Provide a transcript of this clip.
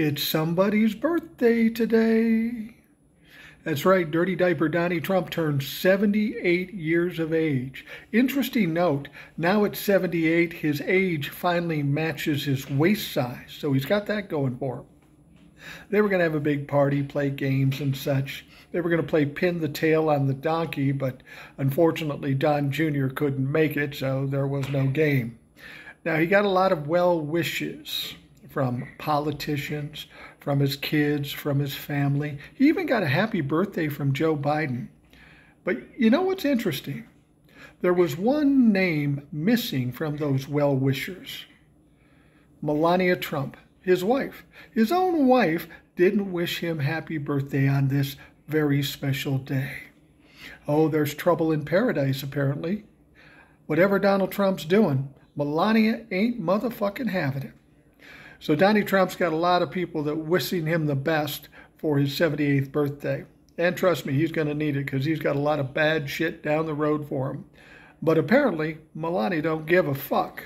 It's somebody's birthday today. That's right, Dirty Diaper Donnie Trump turned 78 years of age. Interesting note, now at 78, his age finally matches his waist size, so he's got that going for him. They were going to have a big party, play games and such. They were going to play pin the tail on the donkey, but unfortunately Don Jr. couldn't make it, so there was no game. Now, he got a lot of well wishes from politicians, from his kids, from his family. He even got a happy birthday from Joe Biden. But you know what's interesting? There was one name missing from those well wishers Melania Trump, his wife. His own wife didn't wish him happy birthday on this very special day. Oh, there's trouble in paradise, apparently. Whatever Donald Trump's doing, Melania ain't motherfucking having it. So Donnie Trump's got a lot of people that wishing him the best for his 78th birthday. And trust me, he's going to need it because he's got a lot of bad shit down the road for him. But apparently, Melania don't give a fuck.